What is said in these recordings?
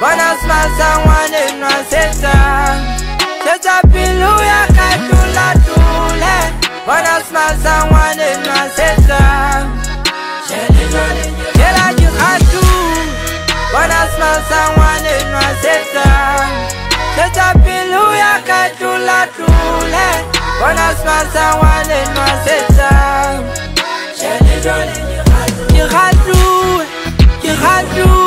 bona smasa ngwane nwa setsa setsa pelo ya ka tula tule bona smasa ngwane nwa setsa Kela jihadu bona smasa ngwane nwa setsa setsa pelo ya ka tula tule bona smasa ngwane nwa setsa Jihadu Jihadu Jihadue, radue, radue, na jihadue,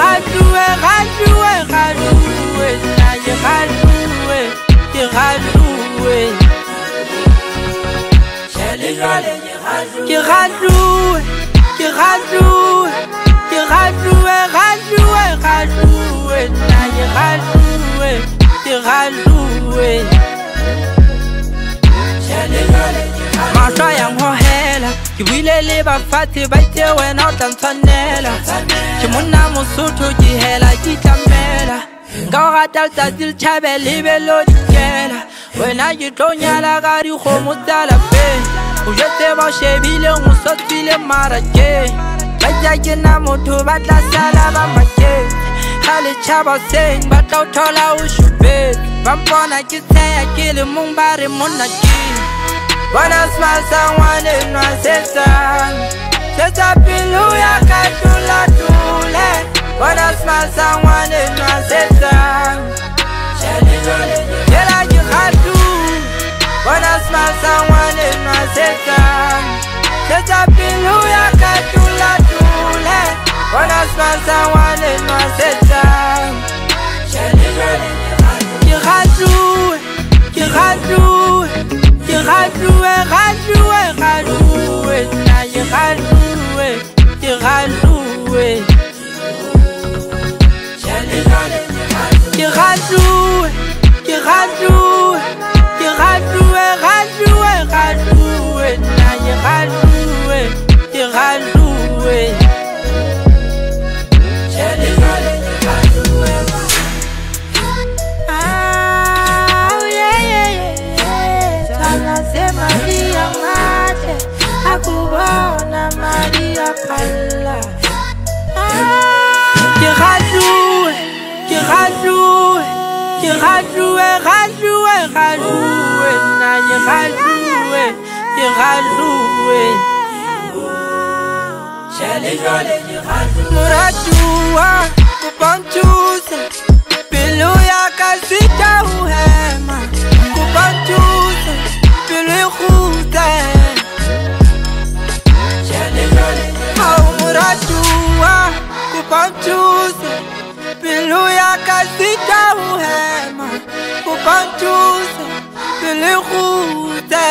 rajoué, rajoué, rajoué, ça y est rajoué, y rajoué. Qui rajoué, qui rajoué, qui rajoué, rajoué, rajoué, ça y est rajoué, qui rajoué. Masha yangu hela, kiwilele bafati baite wena tanzanela. Tanzanela. Letsatsi le tšhabe lebe lo dikela wena ke tlo nyala ka dikgomo tsa lapeng. O jetse ba o shebile go sotswile marakeng ba tsa ke na motho ba tla sala ba maketse ga letšhaba seng ba tla o thola o šupetse ba mpona ke tsheya ke le mong ba re monna keng Bona smasa ngwane nwa setsa Setsa pilu ya ka tula tule Bona smasa ngwane nwa setsa Kela jihadu Bona smasa ngwane nwa setsa Setsa pilu ya ka tula tule Bona smasa ngwane nwa setsa Jihadu Jihadu Jihadue, radue, radue, na jihadue, Maria kalla Kiradue, kiradue, kiradue, radue, radue, na kiradue, kiradue. Muradua, kupantusa, kupantusa, pelo ya kasita uhema, kupantusa, pelo ikhuta.